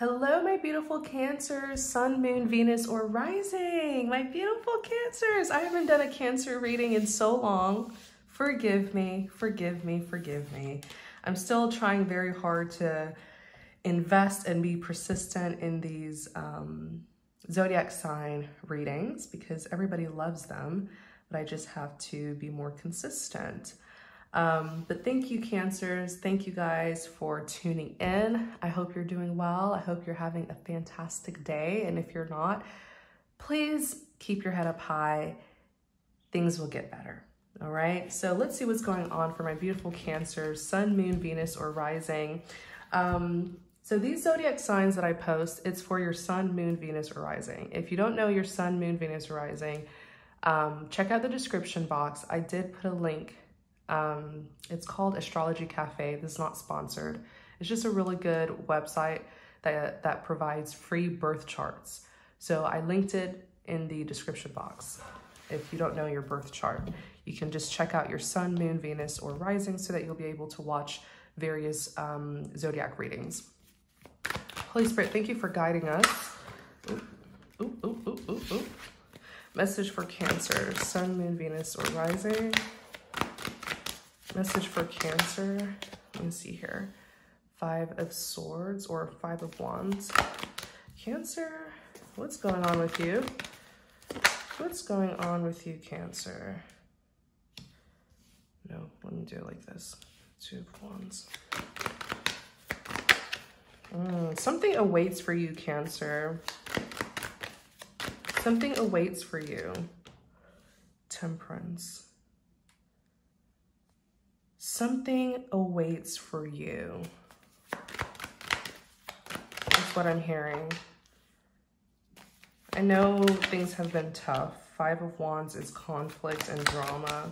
Hello, my beautiful Cancers, Sun, Moon, Venus, or Rising. My beautiful Cancers. I haven't done a Cancer reading in so long. Forgive me, forgive me, forgive me. I'm still trying very hard to invest and be persistent in these um, zodiac sign readings because everybody loves them, but I just have to be more consistent. Um, but thank you, Cancers. Thank you guys for tuning in. I hope you're doing well. I hope you're having a fantastic day. And if you're not, please keep your head up high. Things will get better. All right. So let's see what's going on for my beautiful Cancer, Sun, Moon, Venus, or Rising. Um, so these zodiac signs that I post, it's for your Sun, Moon, Venus, or Rising. If you don't know your Sun, Moon, Venus, or Rising, um, check out the description box. I did put a link um, it's called Astrology Cafe. This is not sponsored. It's just a really good website that, that provides free birth charts. So I linked it in the description box. If you don't know your birth chart, you can just check out your sun, moon, Venus, or rising so that you'll be able to watch various um, zodiac readings. Holy Spirit, thank you for guiding us. Ooh, ooh, ooh, ooh, ooh. Message for Cancer, Sun, Moon, Venus, or Rising. Message for Cancer. Let me see here. Five of Swords or Five of Wands. Cancer, what's going on with you? What's going on with you, Cancer? No, let me do it like this. Two of Wands. Mm, something awaits for you, Cancer. Something awaits for you. Temperance. Something awaits for you. That's what I'm hearing. I know things have been tough. Five of Wands is conflict and drama.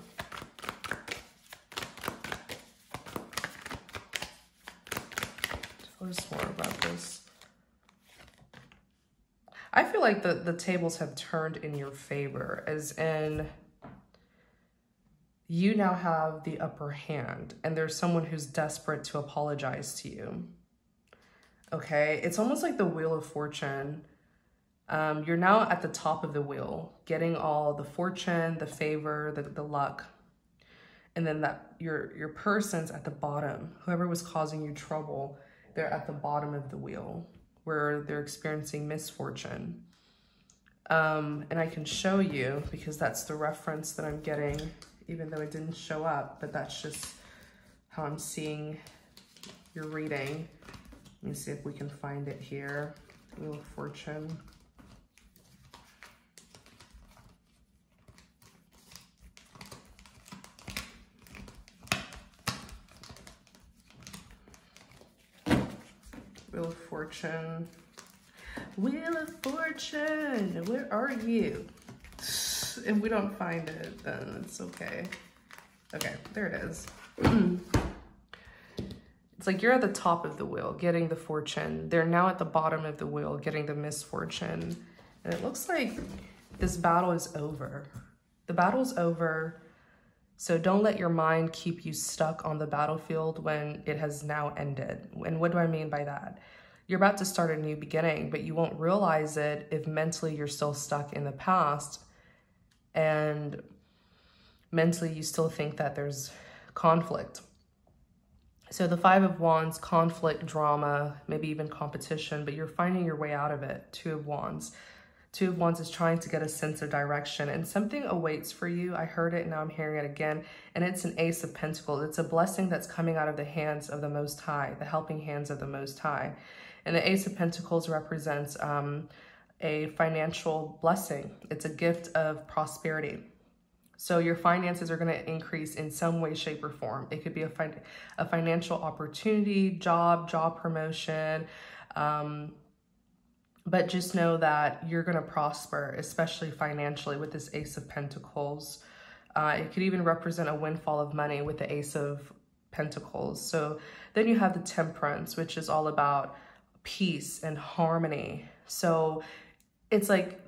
Tell us more about this. I feel like the, the tables have turned in your favor, as in you now have the upper hand and there's someone who's desperate to apologize to you. Okay, it's almost like the Wheel of Fortune. Um, you're now at the top of the wheel, getting all the fortune, the favor, the, the luck. And then that your your person's at the bottom. Whoever was causing you trouble, they're at the bottom of the wheel where they're experiencing misfortune. Um, and I can show you because that's the reference that I'm getting even though it didn't show up, but that's just how I'm seeing your reading. Let me see if we can find it here. Wheel of Fortune. Wheel of Fortune. Wheel of Fortune, where are you? If we don't find it, then it's okay. Okay, there it is. it's like you're at the top of the wheel, getting the fortune. They're now at the bottom of the wheel, getting the misfortune. And it looks like this battle is over. The battle's over. So don't let your mind keep you stuck on the battlefield when it has now ended. And what do I mean by that? You're about to start a new beginning, but you won't realize it if mentally you're still stuck in the past and mentally you still think that there's conflict. So the Five of Wands, conflict, drama, maybe even competition, but you're finding your way out of it. Two of Wands. Two of Wands is trying to get a sense of direction and something awaits for you. I heard it, now I'm hearing it again. And it's an Ace of Pentacles. It's a blessing that's coming out of the hands of the Most High, the helping hands of the Most High. And the Ace of Pentacles represents um, a financial blessing. It's a gift of prosperity. So your finances are going to increase in some way, shape, or form. It could be a, fi a financial opportunity, job, job promotion. Um, but just know that you're going to prosper, especially financially with this Ace of Pentacles. Uh, it could even represent a windfall of money with the Ace of Pentacles. So then you have the Temperance, which is all about peace and harmony. So it's like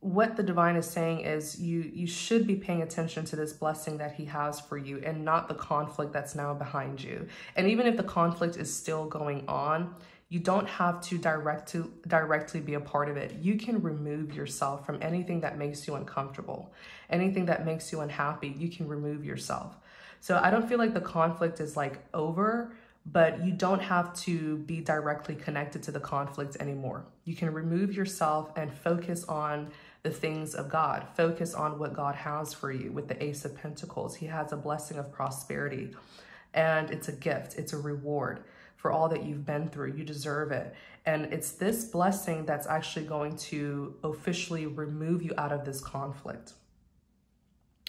what the divine is saying is you you should be paying attention to this blessing that he has for you and not the conflict that's now behind you and even if the conflict is still going on You don't have to direct to directly be a part of it. You can remove yourself from anything that makes you uncomfortable, anything that makes you unhappy. You can remove yourself. So I don't feel like the conflict is like over, but you don't have to be directly connected to the conflict anymore. You can remove yourself and focus on the things of God. Focus on what God has for you with the Ace of Pentacles. He has a blessing of prosperity and it's a gift, it's a reward for all that you've been through. You deserve it. And it's this blessing that's actually going to officially remove you out of this conflict.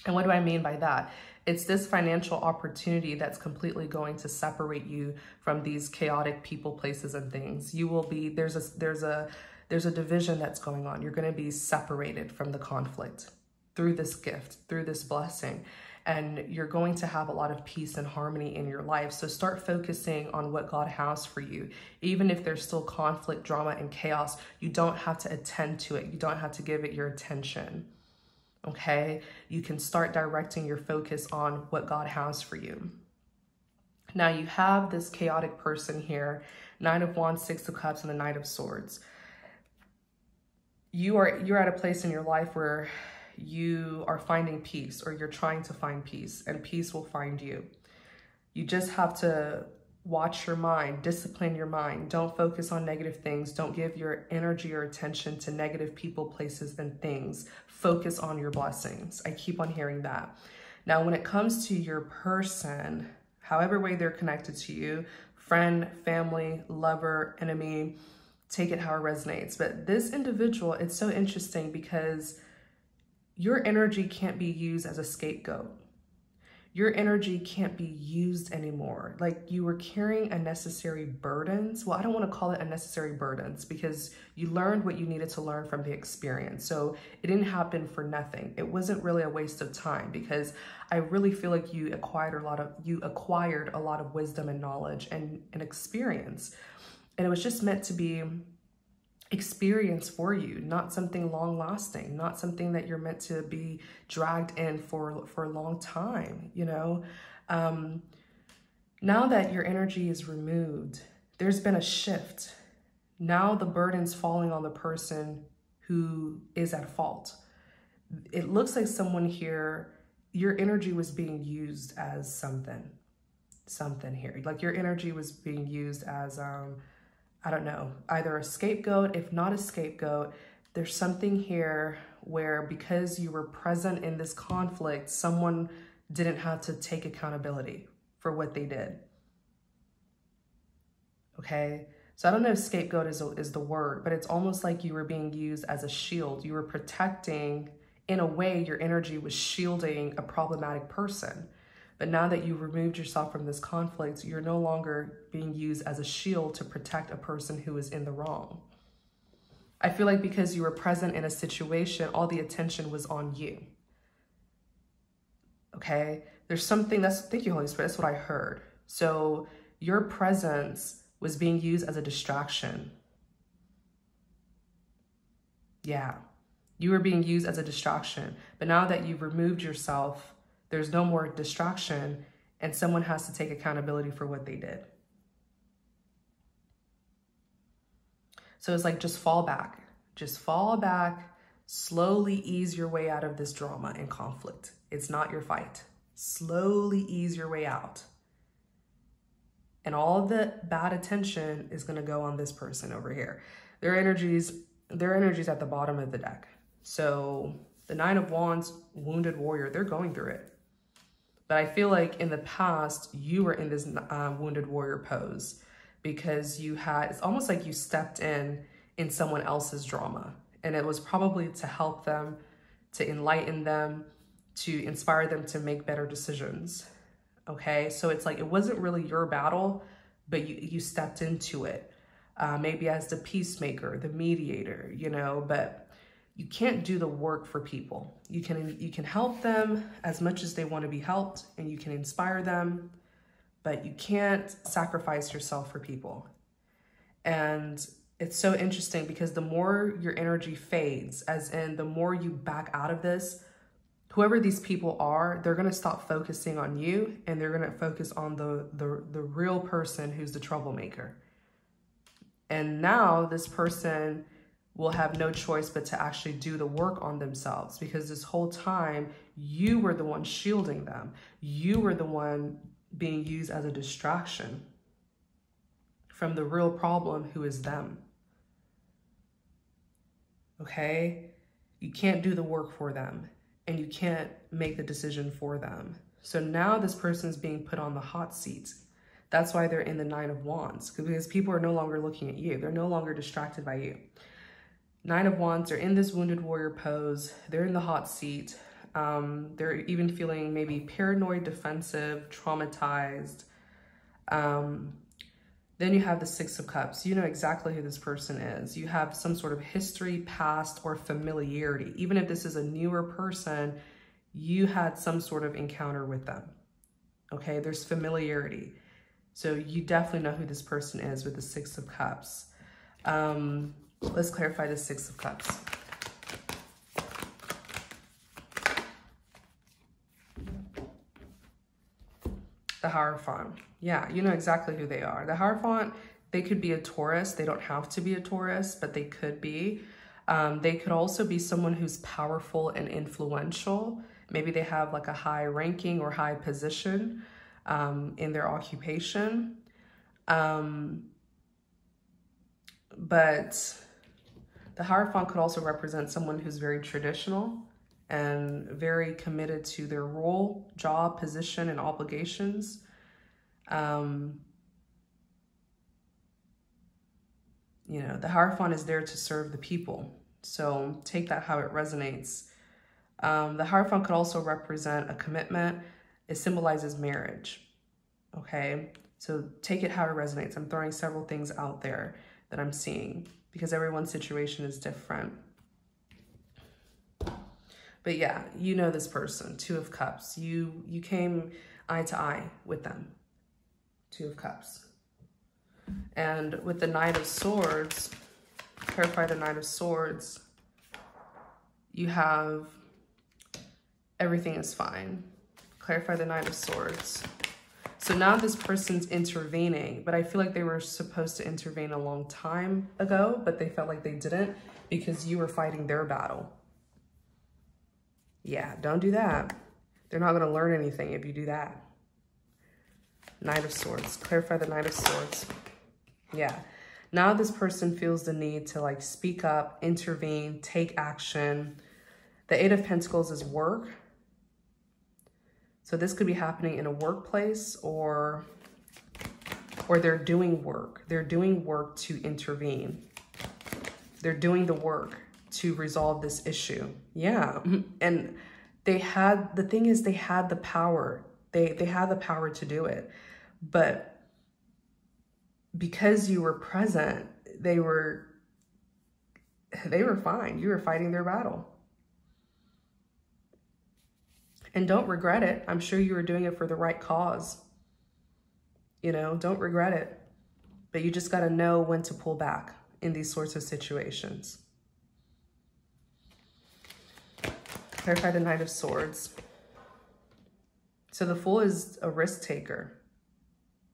And what do I mean by that? It's this financial opportunity that's completely going to separate you from these chaotic people, places, and things. You will be, there's a, there's a, there's a division that's going on. You're going to be separated from the conflict through this gift, through this blessing and you're going to have a lot of peace and harmony in your life. So start focusing on what God has for you. Even if there's still conflict, drama, and chaos, you don't have to attend to it. You don't have to give it your attention. Okay? You can start directing your focus on what God has for you. Now you have this chaotic person here, Nine of Wands, Six of Cups, and the Knight of Swords. You are you're at a place in your life where you are finding peace or you're trying to find peace and peace will find you. You just have to watch your mind, discipline your mind. Don't focus on negative things. Don't give your energy or attention to negative people, places, and things. Focus on your blessings. I keep on hearing that. Now, when it comes to your person, however way they're connected to you, friend, family, lover, enemy, take it how it resonates. But this individual, it's so interesting because your energy can't be used as a scapegoat. Your energy can't be used anymore. Like you were carrying unnecessary burdens. Well, I don't want to call it unnecessary burdens because you learned what you needed to learn from the experience. So it didn't happen for nothing. It wasn't really a waste of time because I really feel like you acquired a lot of you acquired a lot of wisdom and knowledge and, and experience. And it was just meant to be experience for you, not something long lasting, not something that you're meant to be dragged in for, for a long time, you know? Um, now that your energy is removed, there's been a shift. Now the burden's falling on the person who is at fault. It looks like someone here, your energy was being used as something, something here. Like your energy was being used as, um, I don't know, either a scapegoat, if not a scapegoat, there's something here where because you were present in this conflict, someone didn't have to take accountability for what they did. Okay? So I don't know if scapegoat is, is the word, but it's almost like you were being used as a shield. You were protecting, in a way, your energy was shielding a problematic person. But now that you've removed yourself from this conflict, you're no longer being used as a shield to protect a person who is in the wrong. I feel like because you were present in a situation, all the attention was on you. Okay? There's something that's, thank you, Holy Spirit, that's what I heard. So your presence was being used as a distraction. Yeah. You were being used as a distraction. But now that you've removed yourself there's no more distraction, and someone has to take accountability for what they did. So it's like just fall back, just fall back, slowly ease your way out of this drama and conflict. It's not your fight. Slowly ease your way out. And all the bad attention is going to go on this person over here. Their energies, their energies at the bottom of the deck. So the Nine of Wands, Wounded Warrior, they're going through it. But I feel like in the past, you were in this uh, wounded warrior pose because you had, it's almost like you stepped in in someone else's drama. And it was probably to help them, to enlighten them, to inspire them to make better decisions. Okay, so it's like it wasn't really your battle, but you, you stepped into it. Uh, maybe as the peacemaker, the mediator, you know, but you can't do the work for people. You can you can help them as much as they want to be helped and you can inspire them, but you can't sacrifice yourself for people. And it's so interesting because the more your energy fades, as in the more you back out of this, whoever these people are, they're gonna stop focusing on you and they're gonna focus on the the, the real person who's the troublemaker. And now this person will have no choice but to actually do the work on themselves because this whole time you were the one shielding them. You were the one being used as a distraction from the real problem, who is them. Okay? You can't do the work for them and you can't make the decision for them. So now this person is being put on the hot seat. That's why they're in the Nine of Wands because people are no longer looking at you. They're no longer distracted by you. Nine of Wands, they're in this wounded warrior pose. They're in the hot seat. Um, they're even feeling maybe paranoid, defensive, traumatized. Um, then you have the Six of Cups. You know exactly who this person is. You have some sort of history, past, or familiarity. Even if this is a newer person, you had some sort of encounter with them. Okay, there's familiarity. So you definitely know who this person is with the Six of Cups. Um, let's clarify the Six of Cups. The Hierophant. Yeah, you know exactly who they are. The Hierophant, they could be a Taurus. They don't have to be a Taurus, but they could be. Um, they could also be someone who's powerful and influential. Maybe they have like a high ranking or high position um, in their occupation. Um, but the Hierophant could also represent someone who's very traditional and very committed to their role, job, position, and obligations. Um, you know, the Hierophant is there to serve the people. So take that how it resonates. Um, the Hierophant could also represent a commitment. It symbolizes marriage. Okay, so take it how it resonates. I'm throwing several things out there that I'm seeing because everyone's situation is different. But yeah, you know this person, Two of Cups. You you came eye to eye with them. Two of Cups. And with the Knight of Swords, clarify the Knight of Swords, you have everything is fine. Clarify the Knight of Swords. So now this person's intervening, but I feel like they were supposed to intervene a long time ago, but they felt like they didn't because you were fighting their battle. Yeah, don't do that. They're not going to learn anything if you do that. Knight of Swords. Clarify the Knight of Swords. Yeah. Now this person feels the need to like speak up, intervene, take action. The Eight of Pentacles is work. So this could be happening in a workplace or or they're doing work. They're doing work to intervene. They're doing the work to resolve this issue. Yeah. Mm-hmm. And they had the thing is they had the power. They they had the power to do it. But because you were present, they were they were fine. You were fighting their battle. And don't regret it. I'm sure you were doing it for the right cause. You know, don't regret it. But you just got to know when to pull back in these sorts of situations. Clarify the Knight of Swords. So the Fool is a risk taker.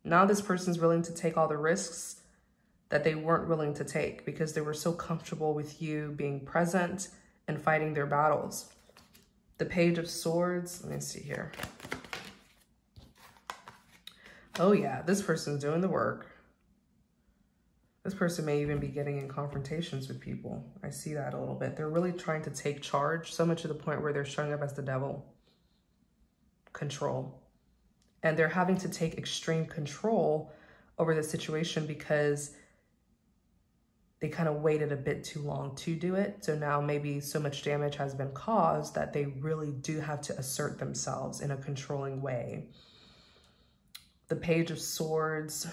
Now this person's willing to take all the risks that they weren't willing to take because they were so comfortable with you being present and fighting their battles. The Page of Swords. Let me see here. Oh yeah, this person's doing the work. This person may even be getting in confrontations with people. I see that a little bit. They're really trying to take charge, so much to the point where they're showing up as the devil. Control. And they're having to take extreme control over the situation because they kind of waited a bit too long to do it. So now maybe so much damage has been caused that they really do have to assert themselves in a controlling way. The Page of Swords.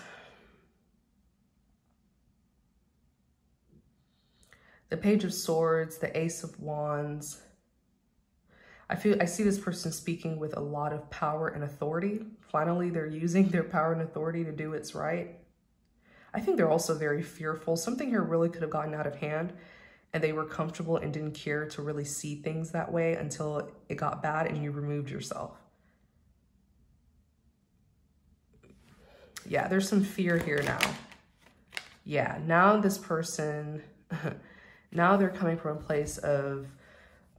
The Page of Swords, the Ace of Wands. I feel I see this person speaking with a lot of power and authority. Finally, they're using their power and authority to do what's right. I think they're also very fearful. Something here really could have gotten out of hand and they were comfortable and didn't care to really see things that way until it got bad and you removed yourself. Yeah, there's some fear here now. Yeah, now this person, now they're coming from a place of,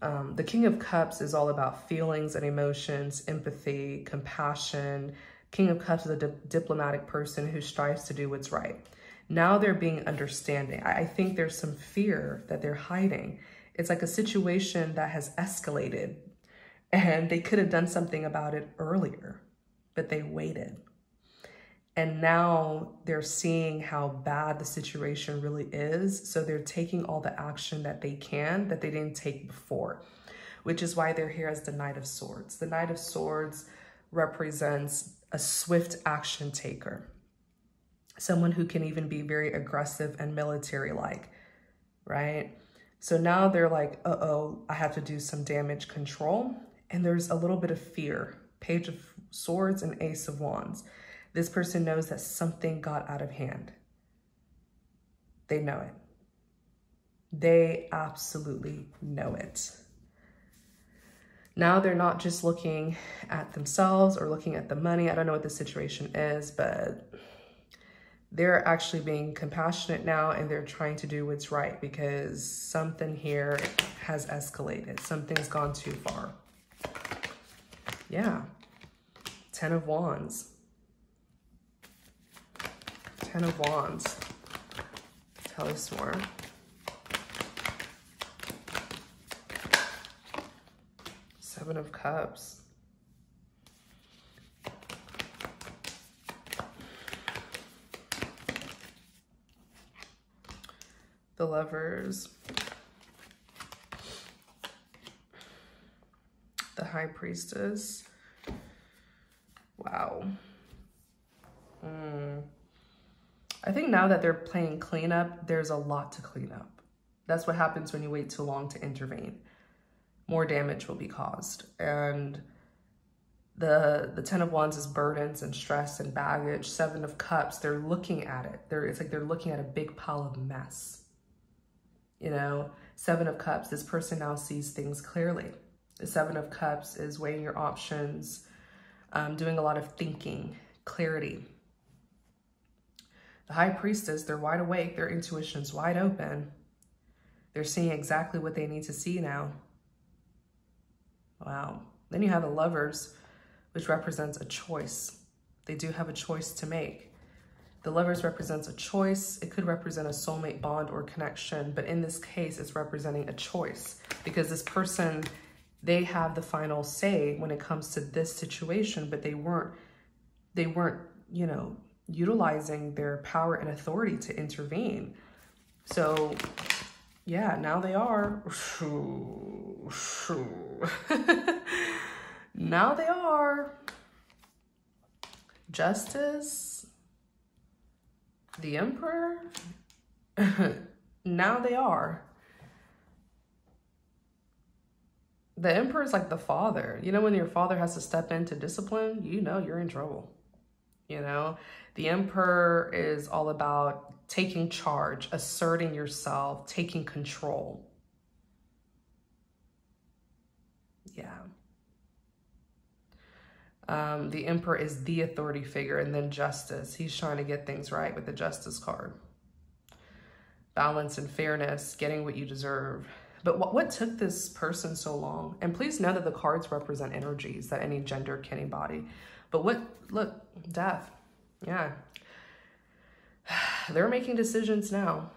um, the King of Cups is all about feelings and emotions, empathy, compassion. King of Cups is a di diplomatic person who strives to do what's right. Now they're being understanding. I, I think there's some fear that they're hiding. It's like a situation that has escalated and they could have done something about it earlier, but they waited. And now they're seeing how bad the situation really is. So they're taking all the action that they can that they didn't take before, which is why they're here as the Knight of Swords. The Knight of Swords represents a swift action taker, someone who can even be very aggressive and military-like, right? So now they're like, uh-oh, I have to do some damage control. And there's a little bit of fear. Page of Swords and Ace of Wands. This person knows that something got out of hand. They know it. They absolutely know it. Now they're not just looking at themselves or looking at the money. I don't know what the situation is, but they're actually being compassionate now and they're trying to do what's right because something here has escalated. Something's gone too far. Yeah. Ten of Wands. Ten of Wands. Tell us more. Seven of Cups. The Lovers. The High Priestess. Wow. Mm. I think now that they're playing cleanup, there's a lot to clean up. That's what happens when you wait too long to intervene. More damage will be caused. And the the Ten of Wands is burdens and stress and baggage. Seven of Cups, they're looking at it. They're, it's like they're looking at a big pile of mess. You know, Seven of Cups, this person now sees things clearly. The Seven of Cups is weighing your options, um, doing a lot of thinking, clarity. The high priestess, they're wide awake. Their intuition's wide open. They're seeing exactly what they need to see now. Wow. Then you have the lovers, which represents a choice. They do have a choice to make. The lovers represents a choice. It could represent a soulmate bond or connection, but in this case, it's representing a choice because this person, they have the final say when it comes to this situation, but they weren't, they weren't, you know, utilizing their power and authority to intervene. So yeah, now they are. now they are. Justice, the Emperor, now they are. The Emperor is like the father. You know, when your father has to step into discipline, you know you're in trouble. You know, the emperor is all about taking charge, asserting yourself, taking control. Yeah. Um, the emperor is the authority figure and then justice. He's trying to get things right with the justice card. Balance and fairness, getting what you deserve. But what, what took this person so long? And please know that the cards represent energies that any gender can embody. But what, look, death. Yeah. They're making decisions now.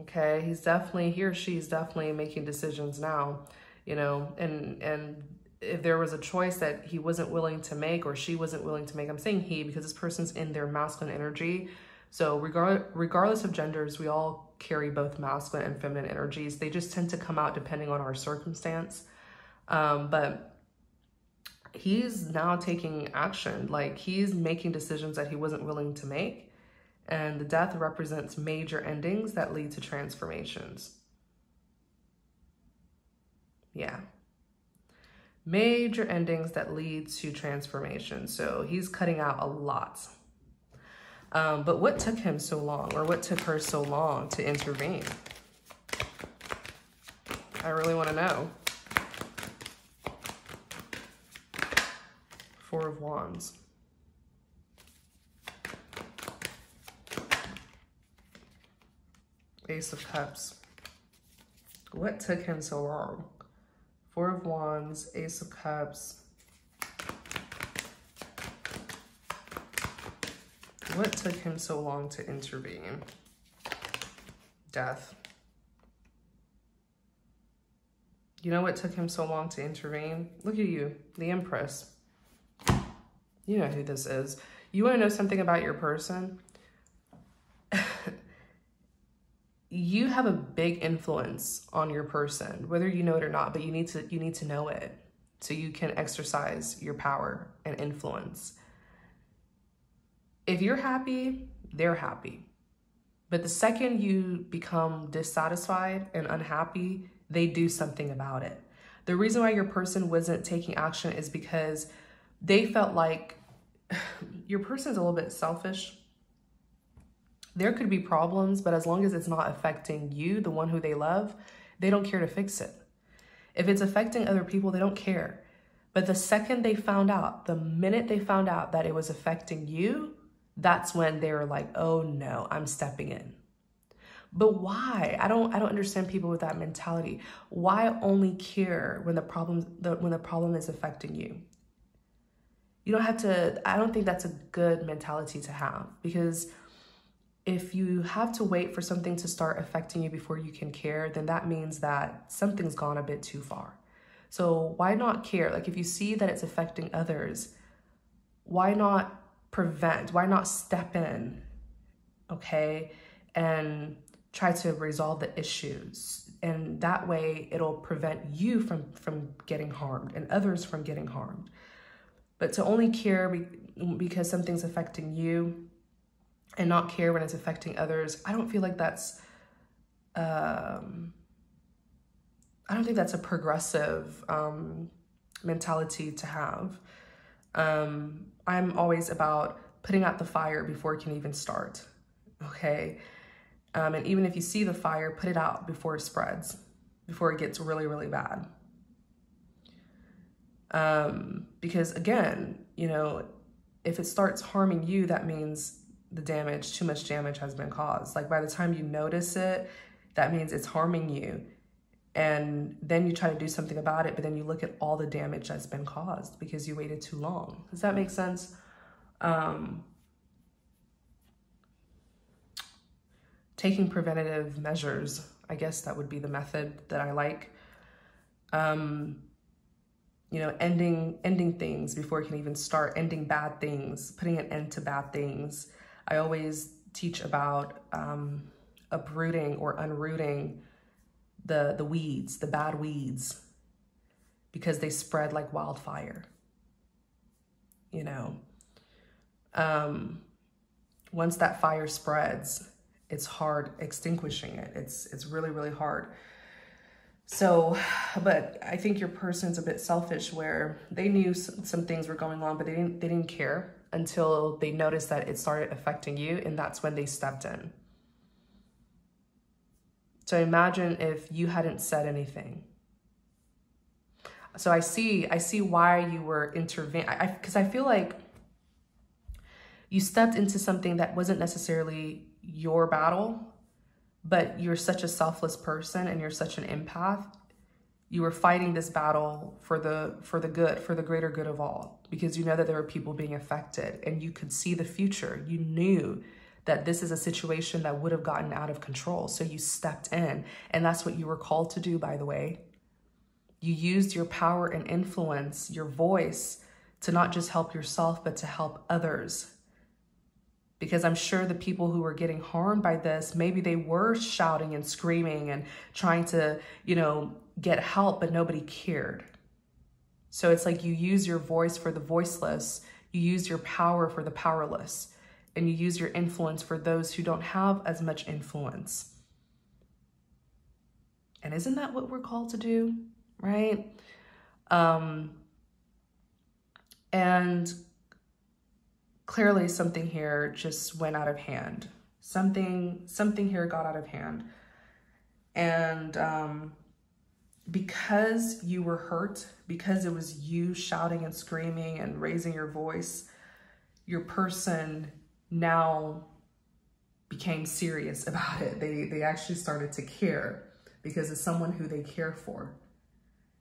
Okay. He's definitely, he or she's definitely making decisions now, you know, and, and if there was a choice that he wasn't willing to make or she wasn't willing to make, I'm saying he because this person's in their masculine energy. So regard, regardless of genders, we all carry both masculine and feminine energies. They just tend to come out depending on our circumstance. Um, but he's now taking action. Like he's making decisions that he wasn't willing to make. And the death represents major endings that lead to transformations. Yeah. Major endings that lead to transformation. So he's cutting out a lot. Um, but what took him so long or what took her so long to intervene? I really want to know. Four of Wands. Ace of Cups. What took him so long? Four of Wands, Ace of Cups. What took him so long to intervene? Death. You know what took him so long to intervene? Look at you, the Empress. You know who this is. You want to know something about your person? You have a big influence on your person, whether you know it or not, but you need to you need to know it so you can exercise your power and influence. If you're happy, they're happy. But the second you become dissatisfied and unhappy, they do something about it. The reason why your person wasn't taking action is because they felt like your person is a little bit selfish there could be problems, but as long as it's not affecting you, the one who they love, they don't care to fix it. If it's affecting other people, they don't care. But the second they found out, the minute they found out that it was affecting you, that's when they were like, "Oh no, I'm stepping in." But why? I don't I don't understand people with that mentality. Why only care when the problem the, when the problem is affecting you? You don't have to I don't think that's a good mentality to have because if you have to wait for something to start affecting you before you can care, then that means that something's gone a bit too far. So why not care? Like if you see that it's affecting others, why not prevent? Why not step in? Okay? And try to resolve the issues. And that way it'll prevent you from from getting harmed and others from getting harmed. But to only care because something's affecting you and not care when it's affecting others, I don't feel like that's, um, I don't think that's a progressive um, mentality to have. Um, I'm always about putting out the fire before it can even start, okay? Um, and even if you see the fire, put it out before it spreads, before it gets really, really bad. Um, because again, you know, if it starts harming you, that means the damage, too much damage has been caused. Like by the time you notice it, that means it's harming you. And then you try to do something about it, but then you look at all the damage that's been caused because you waited too long. Does that make sense? Um, taking preventative measures, I guess that would be the method that I like. Um, you know, ending ending things before it can even start, ending bad things, putting an end to bad things. I always teach about um, uprooting or unrooting the, the weeds, the bad weeds, because they spread like wildfire. You know, um, once that fire spreads, it's hard extinguishing it. It's, it's really, really hard. So, but I think your person's a bit selfish where they knew some things were going on, but they didn't, they didn't care until they noticed that it started affecting you and that's when they stepped in. So imagine if you hadn't said anything. So I see, I see why you were intervening. I, because I, I feel like you stepped into something that wasn't necessarily your battle, but you're such a selfless person and you're such an empath you were fighting this battle for the for the good for the greater good of all because you know that there were people being affected and you could see the future. You knew that this is a situation that would have gotten out of control. So you stepped in and that's what you were called to do by the way. You used your power and influence your voice to not just help yourself but to help others because I'm sure the people who were getting harmed by this, maybe they were shouting and screaming and trying to, you know, get help, but nobody cared. So it's like you use your voice for the voiceless, you use your power for the powerless, and you use your influence for those who don't have as much influence. And isn't that what we're called to do, right? Um, and clearly something here just went out of hand. Something, something here got out of hand. And um, because you were hurt, because it was you shouting and screaming and raising your voice, your person now became serious about it. They, they actually started to care because it's someone who they care for.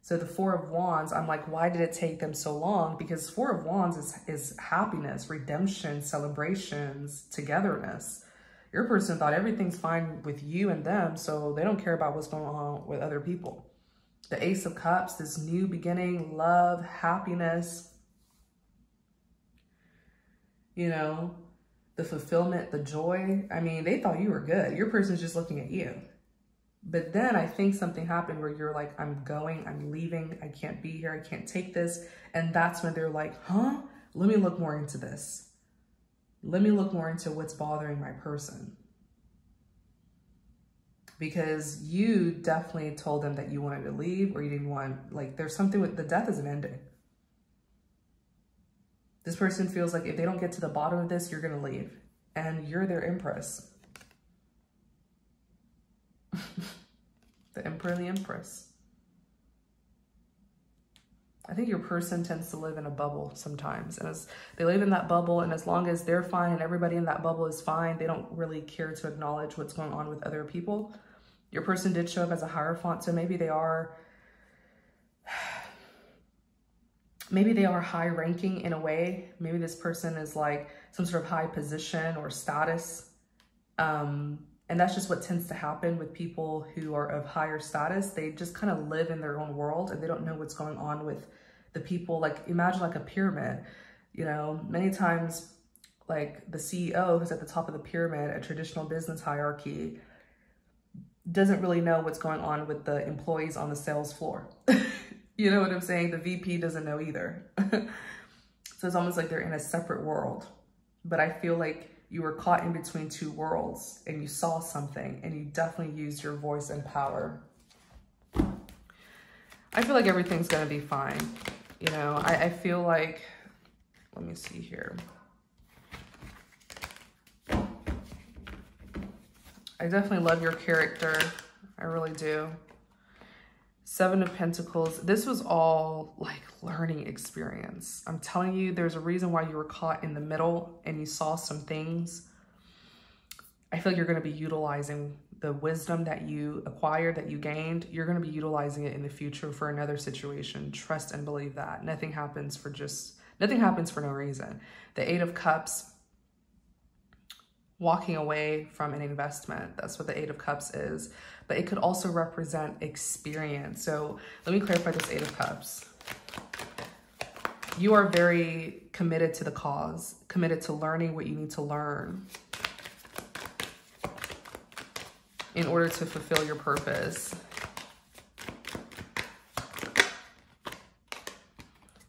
So the Four of Wands, I'm like, why did it take them so long? Because Four of Wands is, is happiness, redemption, celebrations, togetherness. Your person thought everything's fine with you and them, so they don't care about what's going on with other people. The Ace of Cups, this new beginning, love, happiness, you know, the fulfillment, the joy. I mean, they thought you were good. Your person's just looking at you. But then I think something happened where you're like, I'm going, I'm leaving, I can't be here, I can't take this. And that's when they're like, huh? Let me look more into this. Let me look more into what's bothering my person. Because you definitely told them that you wanted to leave or you didn't want, like, there's something with the death is an ending. This person feels like if they don't get to the bottom of this, you're going to leave. And you're their empress. the emperor and the empress. I think your person tends to live in a bubble sometimes. And as they live in that bubble, and as long as they're fine and everybody in that bubble is fine, they don't really care to acknowledge what's going on with other people. Your person did show up as a Hierophant, so maybe they are maybe they are high ranking in a way. Maybe this person is like some sort of high position or status. Um, and that's just what tends to happen with people who are of higher status. They just kind of live in their own world and they don't know what's going on with the people. Like imagine like a pyramid, you know, many times like the CEO who's at the top of the pyramid, a traditional business hierarchy, doesn't really know what's going on with the employees on the sales floor. you know what I'm saying? The VP doesn't know either. so it's almost like they're in a separate world. But I feel like you were caught in between two worlds and you saw something and you definitely used your voice and power. I feel like everything's going to be fine. You know, I, I feel like, let me see here. I definitely love your character. I really do. Seven of Pentacles. This was all like learning experience. I'm telling you, there's a reason why you were caught in the middle and you saw some things. I feel like you're going to be utilizing the wisdom that you acquired, that you gained. You're going to be utilizing it in the future for another situation. Trust and believe that. Nothing happens for just, nothing happens for no reason. The Eight of Cups, walking away from an investment. That's what the Eight of Cups is but it could also represent experience. So let me clarify this Eight of Cups. You are very committed to the cause, committed to learning what you need to learn in order to fulfill your purpose.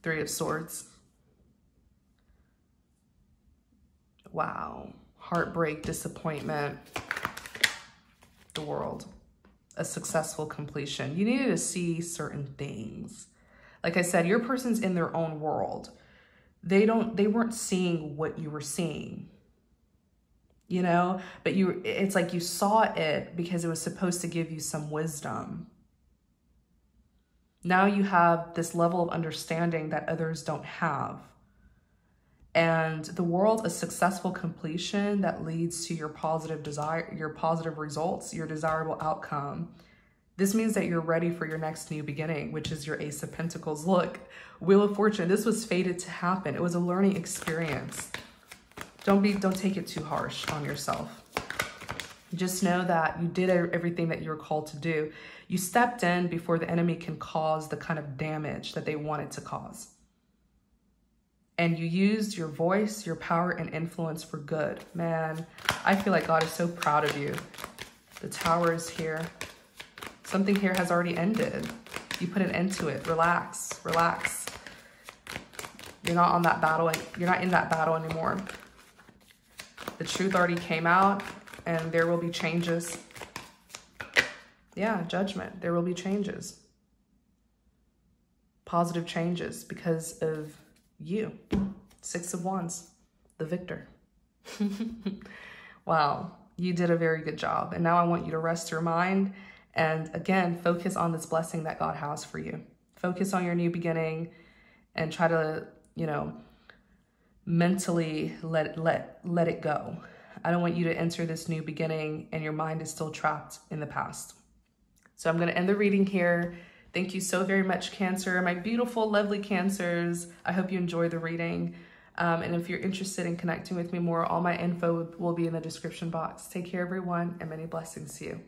Three of Swords. Wow. Heartbreak, disappointment, the world a successful completion. You needed to see certain things. Like I said, your person's in their own world. They don't, they weren't seeing what you were seeing, you know, but you, it's like you saw it because it was supposed to give you some wisdom. Now you have this level of understanding that others don't have and the world a successful completion that leads to your positive desire your positive results your desirable outcome. This means that you're ready for your next new beginning which is your ace of pentacles. Look wheel of fortune this was fated to happen. It was a learning experience. Don't be don't take it too harsh on yourself. Just know that you did everything that you were called to do. You stepped in before the enemy can cause the kind of damage that they wanted to cause and you used your voice, your power, and influence for good. Man, I feel like God is so proud of you. The tower is here. Something here has already ended. You put an end to it. Relax, relax. You're not on that battle. You're not in that battle anymore. The truth already came out and there will be changes. Yeah, judgment. There will be changes. Positive changes because of you. Six of Wands, the victor. wow, you did a very good job. And now I want you to rest your mind and again, focus on this blessing that God has for you. Focus on your new beginning and try to, you know, mentally let let let it go. I don't want you to enter this new beginning and your mind is still trapped in the past. So I'm going to end the reading here. Thank you so very much, Cancer, my beautiful, lovely Cancers. I hope you enjoy the reading. Um, and if you're interested in connecting with me more, all my info will be in the description box. Take care, everyone, and many blessings to you.